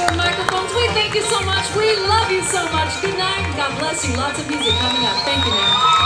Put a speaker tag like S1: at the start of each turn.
S1: your microphones. We thank you so much. We love you so much. Good night. God bless you. Lots of music coming up. Thank you, ma'am.